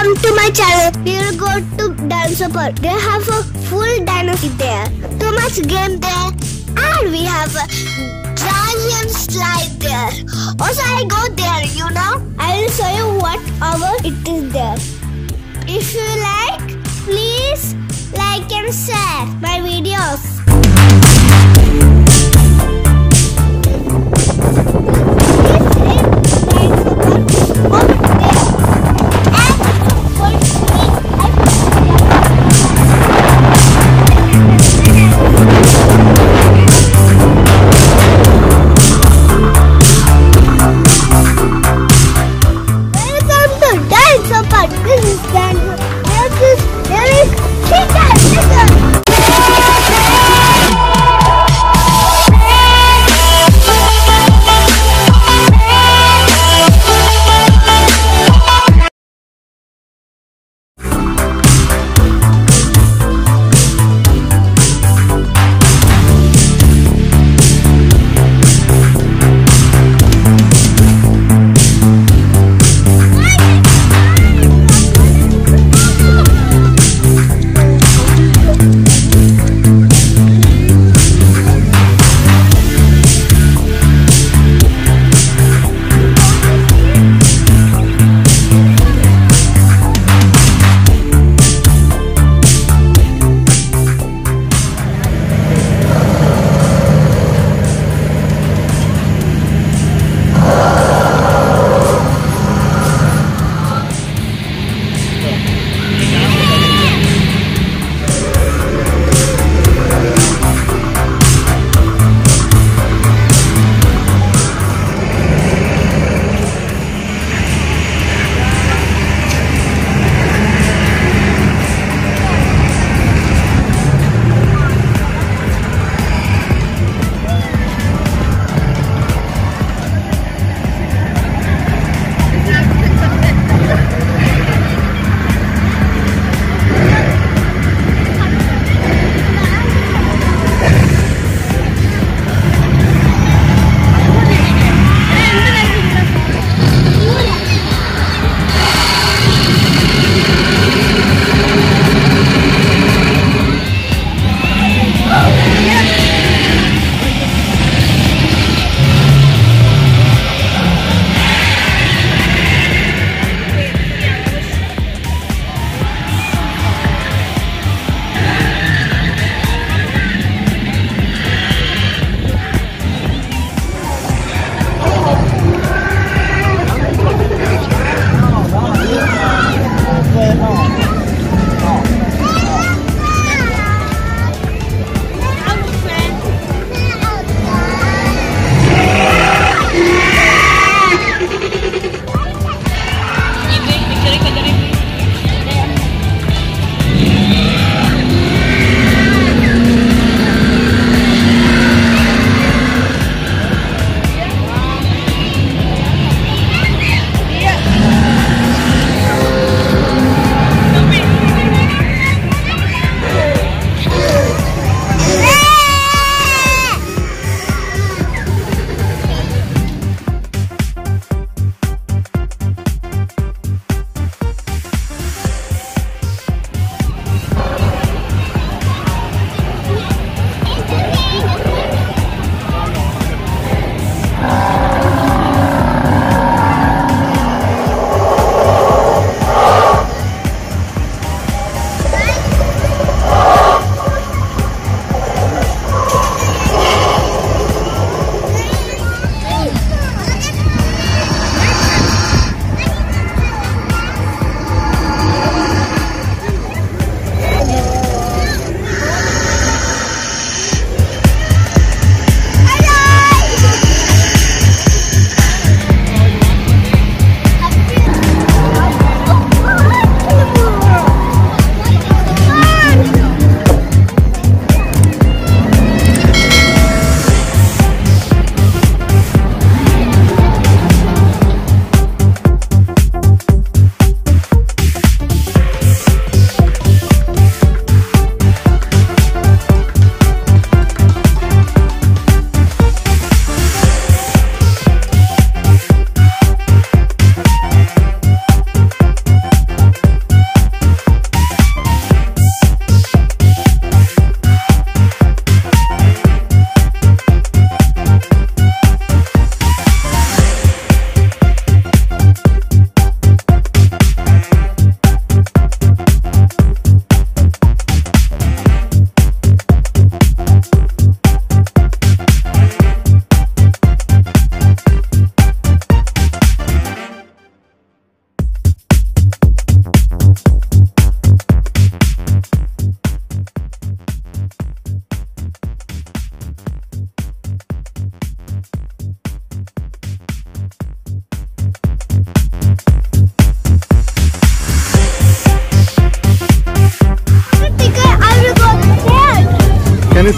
Welcome to my channel. We will go to Dinosaur. They have a full dinosaur there. Too much game there. And we have a giant slide there. Also, I go there, you know. I will show you what hour it is there. If you like, please like and share my videos.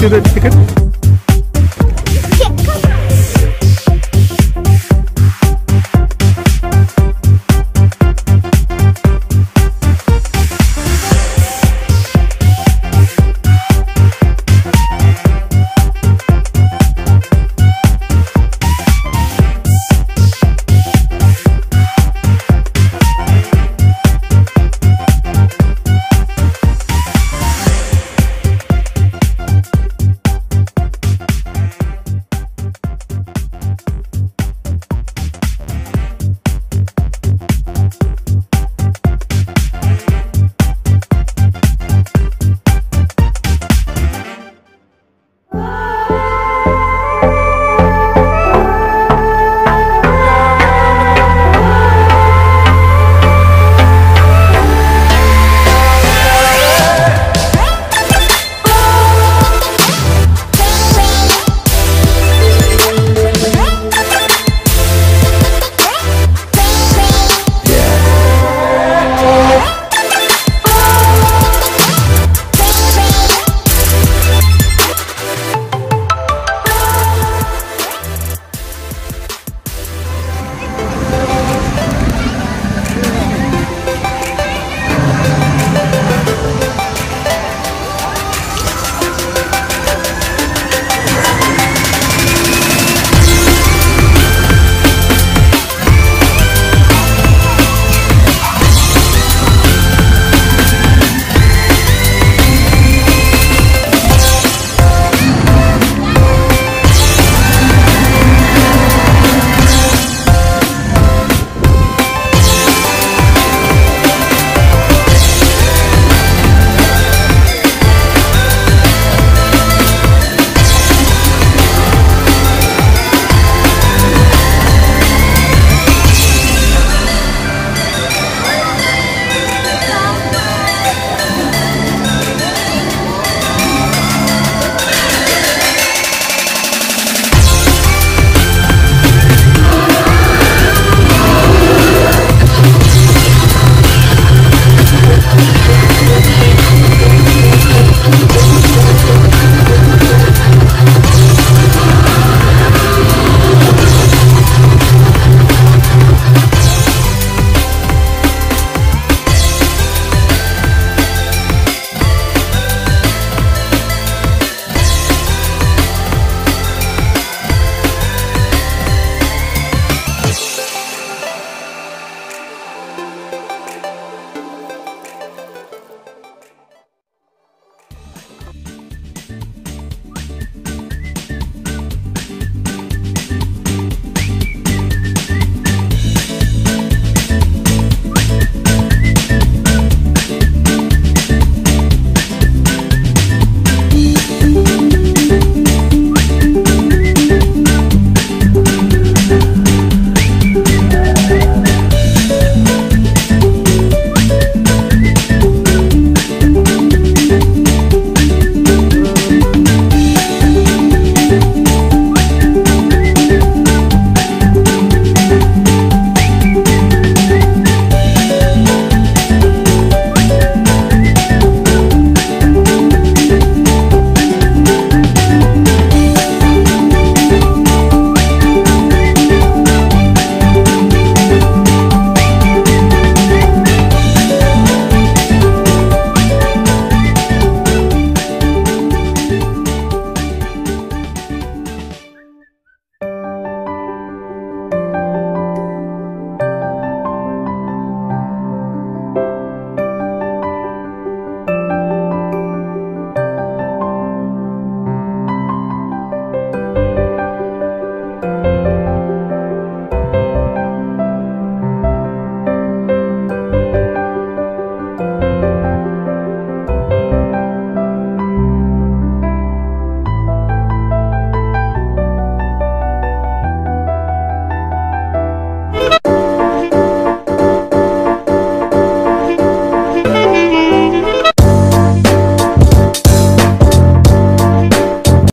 student ticket?